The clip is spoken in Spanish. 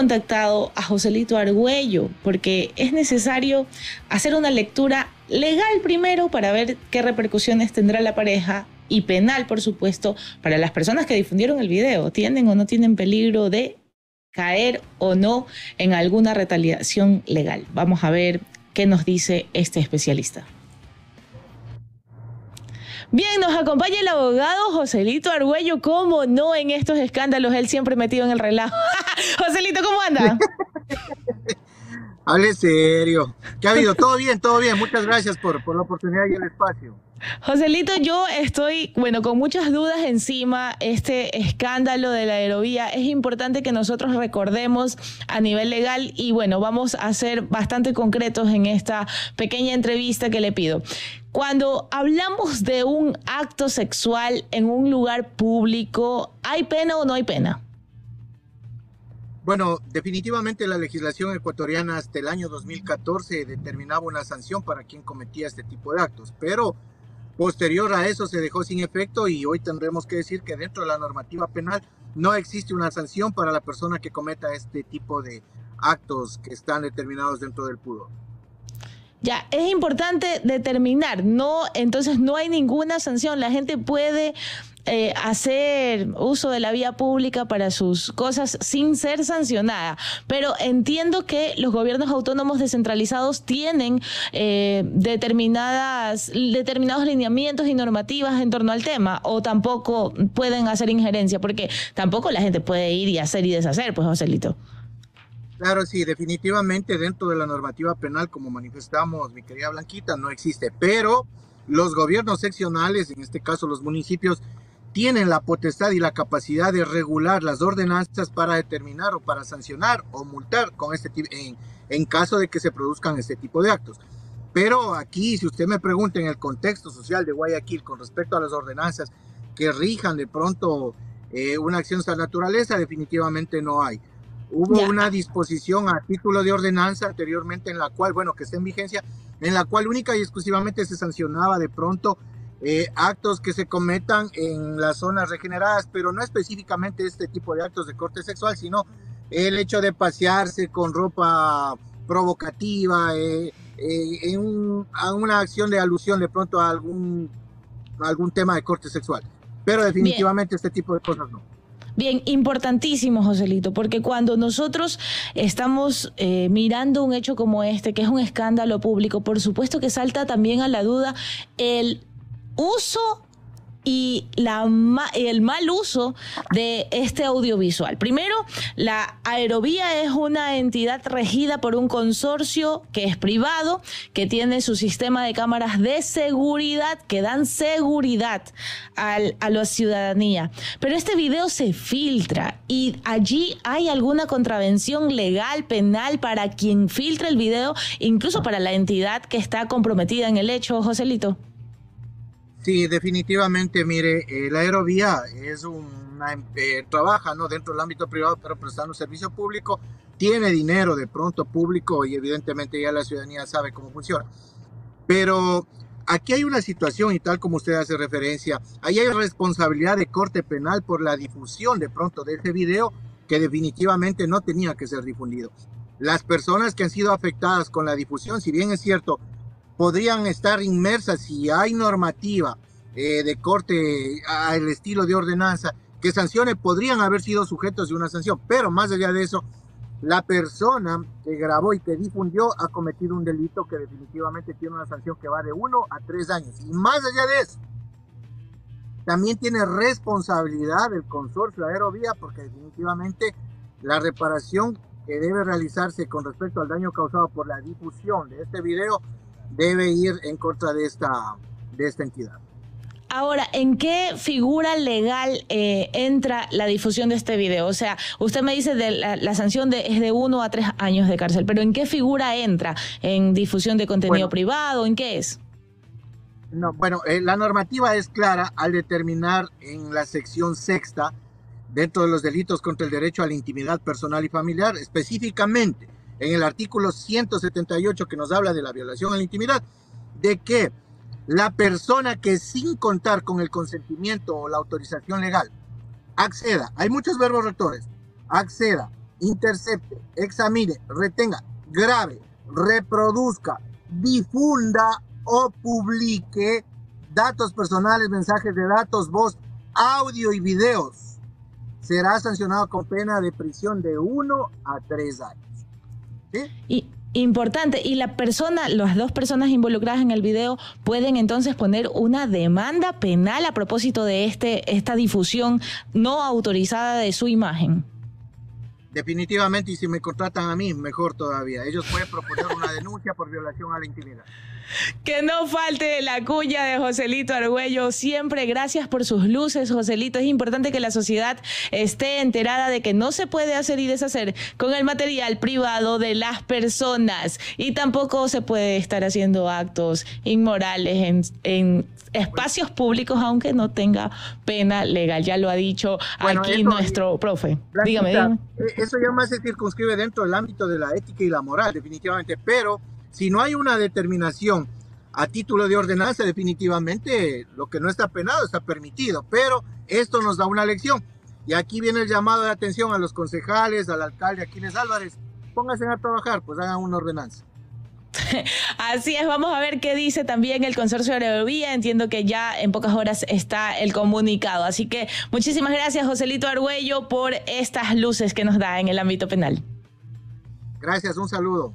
contactado a Joselito Argüello porque es necesario hacer una lectura legal primero para ver qué repercusiones tendrá la pareja y penal, por supuesto, para las personas que difundieron el video. ¿Tienen o no tienen peligro de caer o no en alguna retaliación legal? Vamos a ver qué nos dice este especialista. Bien, nos acompaña el abogado Joselito Argüello, ¿cómo no en estos escándalos? Él siempre metido en el relajo. Joselito, ¿cómo anda? Hable serio. ¿Qué ha habido? Todo bien, todo bien. Muchas gracias por, por la oportunidad y el espacio. Joselito, yo estoy, bueno, con muchas dudas encima, este escándalo de la aerovía. Es importante que nosotros recordemos a nivel legal y bueno, vamos a ser bastante concretos en esta pequeña entrevista que le pido. Cuando hablamos de un acto sexual en un lugar público, ¿hay pena o no hay pena? Bueno, definitivamente la legislación ecuatoriana hasta el año 2014 determinaba una sanción para quien cometía este tipo de actos, pero posterior a eso se dejó sin efecto y hoy tendremos que decir que dentro de la normativa penal no existe una sanción para la persona que cometa este tipo de actos que están determinados dentro del pudor. Ya, es importante determinar, no, entonces no hay ninguna sanción, la gente puede eh, hacer uso de la vía pública para sus cosas sin ser sancionada. Pero entiendo que los gobiernos autónomos descentralizados tienen eh, determinadas, determinados lineamientos y normativas en torno al tema, o tampoco pueden hacer injerencia, porque tampoco la gente puede ir y hacer y deshacer, pues, Joselito. Claro, sí, definitivamente dentro de la normativa penal, como manifestamos, mi querida Blanquita, no existe, pero los gobiernos seccionales, en este caso los municipios, tienen la potestad y la capacidad de regular las ordenanzas para determinar o para sancionar o multar con este en, en caso de que se produzcan este tipo de actos. Pero aquí, si usted me pregunta en el contexto social de Guayaquil con respecto a las ordenanzas que rijan de pronto eh, una acción de esta naturaleza, definitivamente no hay. Hubo una disposición a título de ordenanza anteriormente en la cual, bueno, que está en vigencia, en la cual única y exclusivamente se sancionaba de pronto eh, actos que se cometan en las zonas regeneradas, pero no específicamente este tipo de actos de corte sexual, sino el hecho de pasearse con ropa provocativa, eh, eh, en a una acción de alusión de pronto a algún, algún tema de corte sexual. Pero definitivamente este tipo de cosas no. Bien, importantísimo, Joselito, porque cuando nosotros estamos eh, mirando un hecho como este, que es un escándalo público, por supuesto que salta también a la duda el uso y la, el mal uso de este audiovisual. Primero, la Aerovía es una entidad regida por un consorcio que es privado, que tiene su sistema de cámaras de seguridad, que dan seguridad a la ciudadanía. Pero este video se filtra y allí hay alguna contravención legal, penal para quien filtra el video, incluso para la entidad que está comprometida en el hecho, Joselito. Sí, definitivamente, mire, eh, la aerovía es una, eh, trabaja ¿no? dentro del ámbito privado, pero prestando servicio público, tiene dinero de pronto público y evidentemente ya la ciudadanía sabe cómo funciona. Pero aquí hay una situación y tal como usted hace referencia, ahí hay responsabilidad de corte penal por la difusión de pronto de ese video que definitivamente no tenía que ser difundido. Las personas que han sido afectadas con la difusión, si bien es cierto, podrían estar inmersas si hay normativa eh, de corte al estilo de ordenanza que sancione, podrían haber sido sujetos de una sanción, pero más allá de eso, la persona que grabó y que difundió ha cometido un delito que definitivamente tiene una sanción que va de uno a tres años. Y más allá de eso, también tiene responsabilidad el consorcio Aerovía porque definitivamente la reparación que debe realizarse con respecto al daño causado por la difusión de este video debe ir en contra de esta, de esta entidad. Ahora, ¿en qué figura legal eh, entra la difusión de este video? O sea, usted me dice de la, sanción de, es de uno a tres años de cárcel, pero ¿en qué figura entra? ¿En difusión de contenido privado? ¿En qué es? No, bueno, eh, la normativa es clara al determinar en la sección sexta, dentro de los delitos contra el derecho a la intimidad personal y familiar, específicamente en el artículo 178 que nos habla de la violación a la intimidad, de que la persona que sin contar con el consentimiento o la autorización legal acceda, hay muchos verbos rectores, acceda intercepte, examine, retenga, grave, reproduzca, difunda o publique datos personales, mensajes de datos, voz, audio y videos, será sancionado con pena de prisión de uno a tres años. Y importante, y la persona, las dos personas involucradas en el video pueden entonces poner una demanda penal a propósito de este, esta difusión no autorizada de su imagen. Definitivamente, y si me contratan a mí, mejor todavía. Ellos pueden proponer una denuncia por violación a la intimidad. Que no falte la cuña de Joselito Argüello. Siempre gracias por sus luces, Joselito. Es importante que la sociedad esté enterada de que no se puede hacer y deshacer con el material privado de las personas. Y tampoco se puede estar haciendo actos inmorales en, espacios públicos, aunque no tenga pena legal. Ya lo ha dicho aquí nuestro profe. dígame, dígame. Eh, eso ya más se circunscribe dentro del ámbito de la ética y la moral, definitivamente. Pero si no hay una determinación a título de ordenanza, definitivamente lo que no está penado está permitido, pero esto nos da una lección. Y aquí viene el llamado de atención a los concejales, al alcalde Aquiles Álvarez, pónganse a trabajar, pues hagan una ordenanza. Así es, vamos a ver qué dice también el consorcio de Aerovía. Entiendo que ya en pocas horas está el comunicado. Así que muchísimas gracias, Joselito Argüello, por estas luces que nos da en el ámbito penal. Gracias, un saludo.